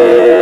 Yeah.